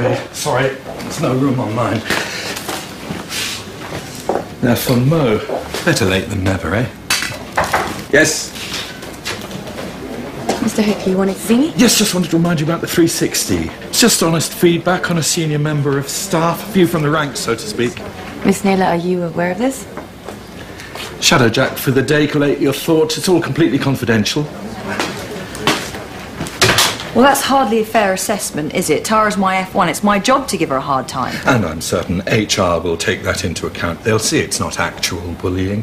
sorry. Sorry, there's no room on mine. Now for Mo. Better late than never, eh? Yes. Mr. Hooker, you wanted to see me? Yes, just wanted to remind you about the 360. It's just honest feedback on a senior member of staff, a view from the ranks, so to speak. Miss Naylor, are you aware of this? Shadow Jac for the day, collate your thoughts. It's all completely confidential. Well, that's hardly a fair assessment, is it? Tara's my F1. It's my job to give her a hard time. And I'm certain HR will take that into account. They'll see it's not actual bullying.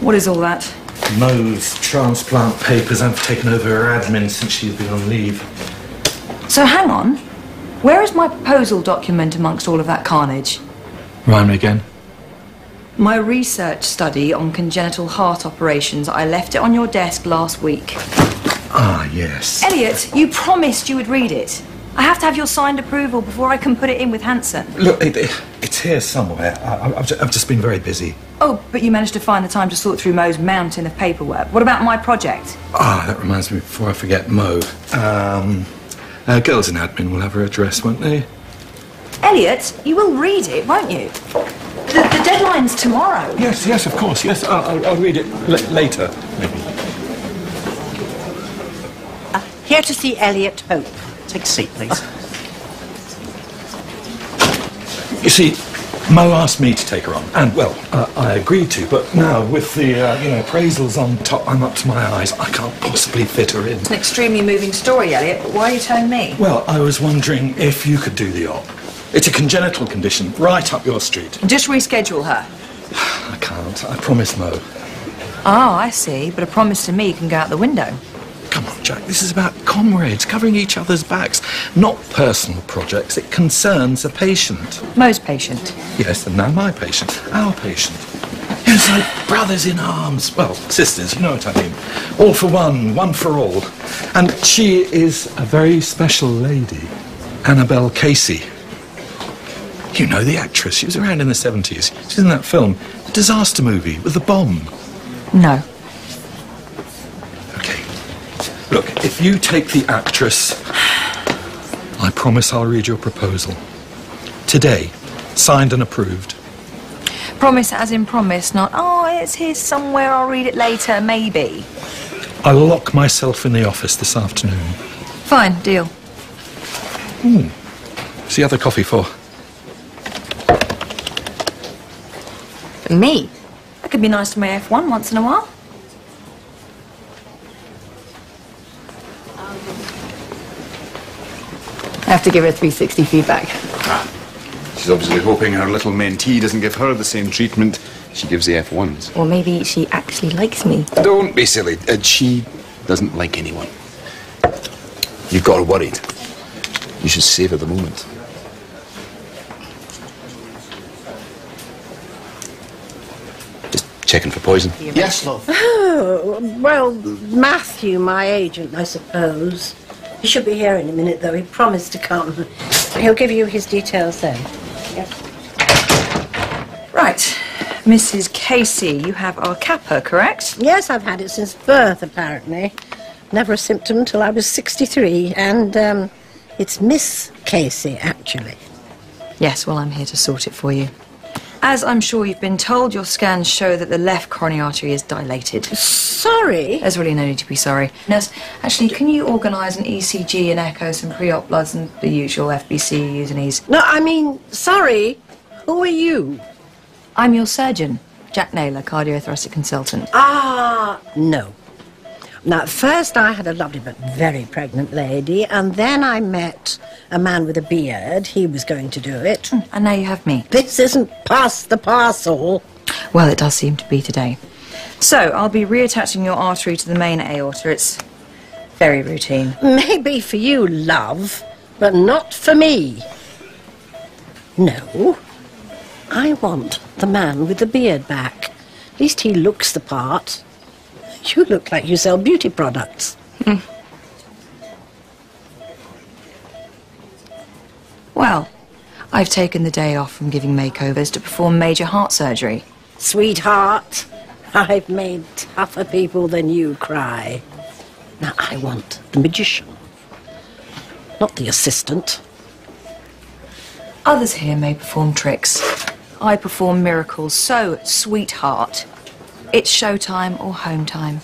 What is all that? Mo's transplant papers. I've taken over her admin since she's been on leave. So hang on. Where is my proposal document amongst all of that carnage? Rhyme again. My research study on congenital heart operations. I left it on your desk last week. Ah, yes. Elliot, you promised you would read it. I have to have your signed approval before I can put it in with Hanssen. Look, it, it- it's here somewhere. I, I've, ju- I've just been very busy. Oh, but you managed to find the time to sort through Mo's mountain of paperwork. What about my project? Ah, that reminds me, before I forget, Mo. Um, uh, girls in admin will have her address, won't they? Elliot, you will read it, won't you? The, the deadline's tomorrow. Yes, yes, of course, yes. I'll, I'll, I'll read it later, maybe. Here to see Elliot Hope. Take a seat, please. You see, Mo asked me to take her on, and well, uh, I agreed to. But now, with the uh, you know appraisals on top, I'm up to my eyes. I can't possibly fit her in. It's an extremely moving story, Elliot, but why are you telling me? Well, I was wondering if you could do the op. It's a congenital condition, right up your street. Just reschedule her. I can't. I promise, Mo. Oh, I see. But a promise to me can go out the window. Jac. This is about comrades covering each other's backs, not personal projects. It concerns a patient. Mo's patient. Yes, and now my patient, our patient. It's like brothers in arms. Well, sisters, you know what I mean. All for one, one for all. And she is a very special lady, Annabelle Casey. You know the actress. She was around in the 70s. She's in that film, the disaster movie with the bomb. No. Look, if you take the actress, I promise I'll read your proposal. Today, signed and approved. Promise as in promise, not, oh, it's here somewhere, I'll read it later, maybe. I'll lock myself in the office this afternoon. Fine, deal. Hmm. What's the other coffee for? For me? That could be nice to my F1 once in a while. I have to give her 360 feedback. She's obviously hoping her little mentee doesn't give her the same treatment she gives the F1s. Or maybe she actually likes me. Don't be silly. Uh, she doesn't like anyone. You've got her worried. You should save her the moment. Just checking for poison. Yes, love. Oh, well, Matthew, my agent, I suppose. He should be here in a minute, though. He promised to come. He'll give you his details then. Right. Mrs. Casey, you have ALCAPA, correct? Yes, I've had it since birth, apparently. Never a symptom till I was 63. And, um, it's Miss Casey, actually. Yes, well, I'm here to sort it for you. As I'm sure you've been told, your scans show that the left coronary artery is dilated. Sorry. There's really no need to be sorry. Nurse, actually, can you organise an ECG and echo, some pre-op bloods, and the usual FBC U&Es? No, I mean, sorry. Who are you? I'm your surgeon, Jac Naylor, cardiothoracic consultant. Ah, no. Now, at first I had a lovely but very pregnant lady, and then I met a man with a beard. He was going to do it. Hmm, and now you have me. This isn't past the parcel. Well, it does seem to be today. So, I'll be reattaching your artery to the main aorta. It's very routine. Maybe for you, love, but not for me. No. I want the man with the beard back. At least he looks the part. You look like you sell beauty products. Hmm. Well, I've taken the day off from giving makeovers to perform major heart surgery. Sweetheart, I've made tougher people than you cry. Now I want the magician, not the assistant. Others here may perform tricks. I perform miracles. So, sweetheart, it's showtime or home time.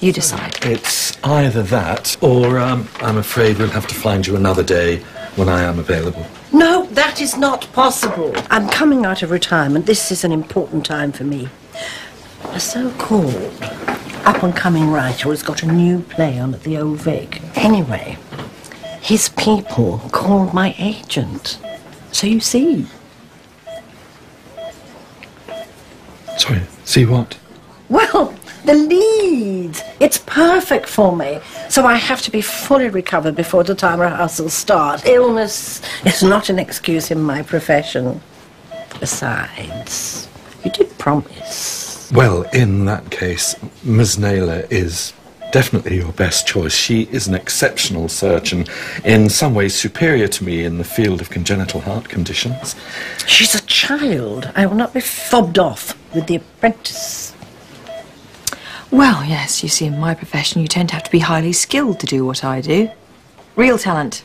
You decide. It's either that, or um, I'm afraid we'll have to find you another day when I am available. No, that is not possible. I'm coming out of retirement. This is an important time for me. A so-called up-and-coming writer has got a new play on at the Old Vic. Anyway, his people called my agent. So you see. Sorry, see what? Well, the lead. It's perfect for me. So I have to be fully recovered before the time rehearsals start. Illness is not an excuse in my profession. Besides, you did promise. Well, in that case, Ms. Naylor is definitely your best choice. She is an exceptional surgeon, in some ways superior to me in the field of congenital heart conditions. She's a child. I will not be fobbed off with the apprentice. Well, yes, you see, in my profession, you tend to have to be highly skilled to do what I do. Real talent.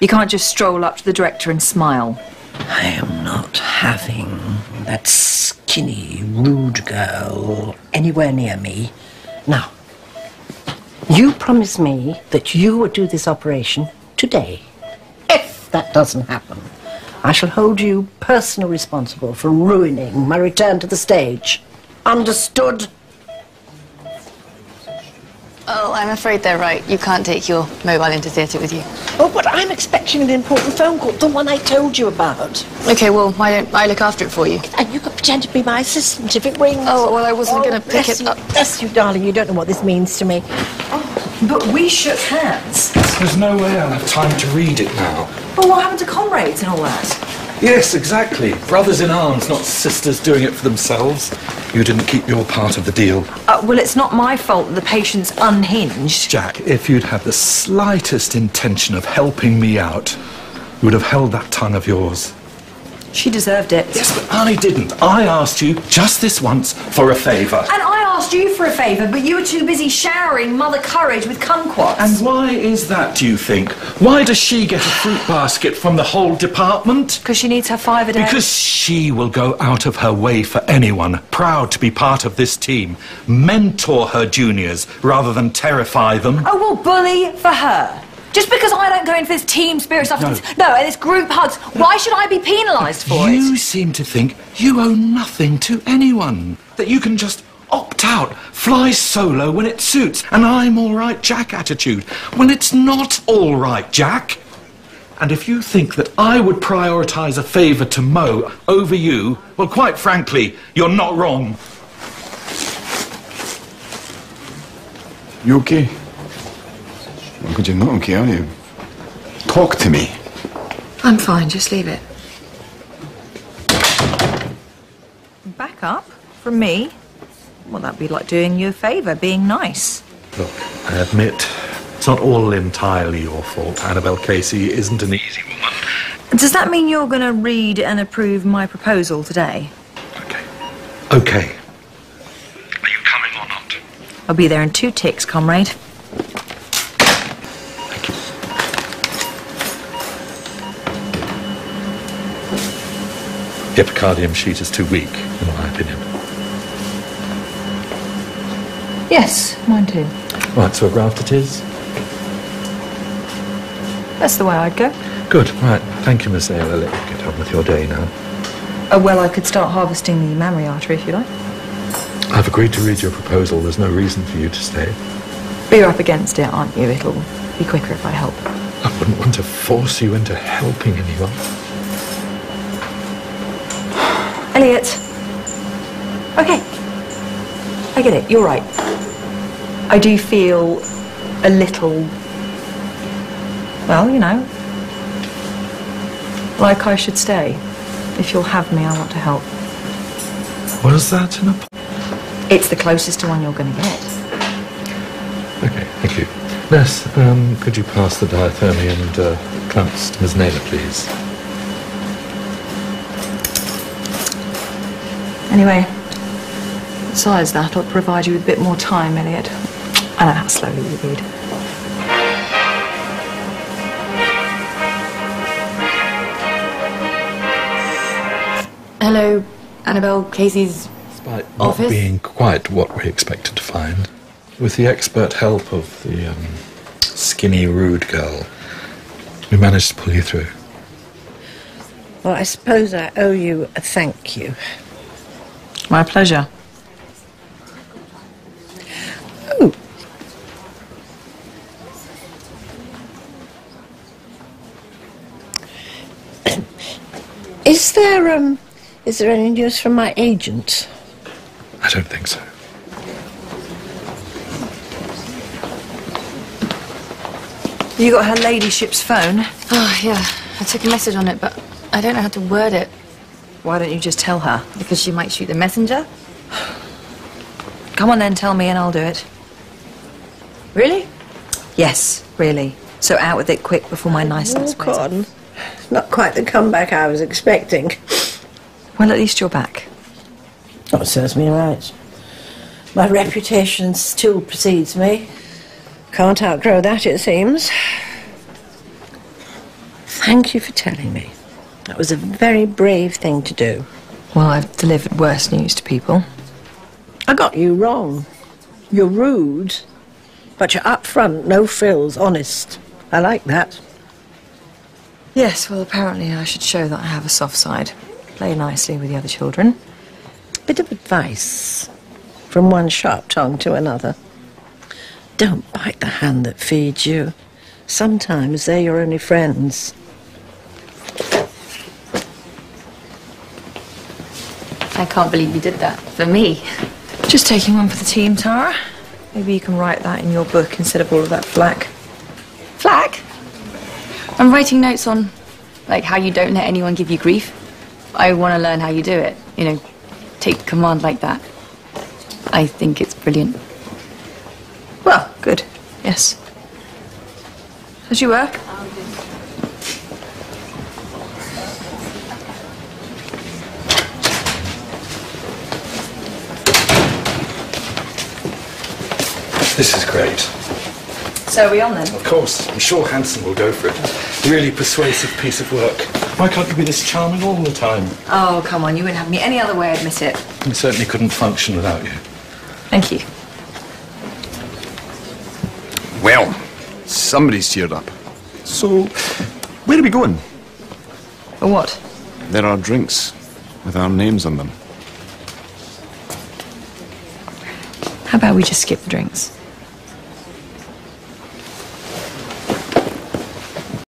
You can't just stroll up to the director and smile. I am not having that skinny, rude girl anywhere near me. Now, you promise me that you will do this operation today. If that doesn't happen, I shall hold you personally responsible for ruining my return to the stage. Understood? Oh, I'm afraid they're right. You can't take your mobile into theatre with you. Oh, but I'm expecting an important phone call, the one I told you about. Okay, well, why don't I look after it for you? And you could pretend to be my assistant if it rings. Oh, well, I wasn't Oh, gonna pick it you, up. Bless you, darling. You don't know what this means to me. Oh, but we shook hands. There's no way I'll have time to read it now. But what happened to comrades and all that? Yes, exactly. Brothers in arms, not sisters doing it for themselves. You didn't keep your part of the deal. Uh, well, it's not my fault that the patient's unhinged. Jac, if you'd had the slightest intention of helping me out, you would have held that tongue of yours. She deserved it. Yes, but I didn't. I asked you just this once for a favour. And I asked you for a favour, but you were too busy showering Mother Courage with kumquats. And why is that, do you think? Why does she get a fruit basket from the whole department? Because she needs her five a day. Because she will go out of her way for anyone proud to be part of this team. Mentor her juniors rather than terrify them. Oh, well, bully for her. Just because I don't go in for this team spirit stuff, No. no, no and this group hugs, why should I be penalised for you it? seem to think you owe nothing to anyone. That you can just out, fly solo when it suits, and I'm all right, Jack attitude. Well, it's not all right, Jack. And if you think that I would prioritise a favour to Mo over you, well, quite frankly, you're not wrong. You okay? How could you not okay, are you? Talk to me. I'm fine, just leave it. Back up? From me? Well, that'd be like doing you a favour, being nice. Look, I admit, it's not all entirely your fault. Annabelle Casey isn't an easy woman. Does that mean you're going to read and approve my proposal today? Okay. Okay. Are you coming or not? I'll be there in two ticks, comrade. Thank you. The epicardium sheet is too weak, in my opinion. Yes, mine too. Right, so a graft it is? That's the way I'd go. Good, right. Thank you, Miss Naylor. Let you get on with your day now. Oh, well, I could start harvesting the mammary artery if you like. I've agreed to read your proposal. There's no reason for you to stay. But you're up against it, aren't you? It'll be quicker if I help. I wouldn't want to force you into helping anyone. Elliot. Okay. I get it. You're right. I do feel a little. Well, you know. Like I should stay. If you'll have me, I want to help. What is that in a... It's the closest to one you're going to get. Okay, thank you. Nurse, um, could you pass the diathermy and uh, clamps to Miss Naylor, please? Anyway, besides that, I'll provide you with a bit more time, Elliot. I know how slowly you read. Hello, Annabelle Casey's. Despite not Office? being quite what we expected to find, with the expert help of the um, skinny, rude girl, we managed to pull you through. Well, I suppose I owe you a thank you. My pleasure. Is there um is there any news from my agent? I don't think so. You got her ladyship's phone. Oh, yeah. I took a message on it, but I don't know how to word it Why don't you just tell her? because she might shoot the messenger. Come on then, tell me and I'll do it. Really? Yes, really. So out with it quick before my niceness Oh, wears off. Con. Not quite the comeback I was expecting. Well, at least you're back. Oh, it serves me right. My reputation still precedes me. Can't outgrow that, it seems. Thank you for telling me. That was a very brave thing to do. Well, I've delivered worse news to people. I got you wrong. You're rude, but you're upfront, no frills, honest. I like that. Yes, well, apparently I should show that I have a soft side. Play nicely with the other children. Bit of advice from one sharp tongue to another. Don't bite the hand that feeds you. Sometimes they're your only friends. I can't believe you did that. For me. Just taking one for the team, Tara. Maybe you can write that in your book instead of all of that flack. Flack? I'm writing notes on, like, how you don't let anyone give you grief. I want to learn how you do it. You know, take command like that. I think it's brilliant. Well, good. Yes. As you were. This is great. So are we on then? Of course, I'm sure Hanssen will go for it. Really persuasive piece of work. Why can't you be this charming all the time? Oh, come on. You wouldn't have me any other way, admit it. I certainly couldn't function without you. Thank you. Well, somebody's cheered up. So, where are we going? For what? There are drinks with our names on them. How about we just skip the drinks?